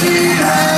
tirar.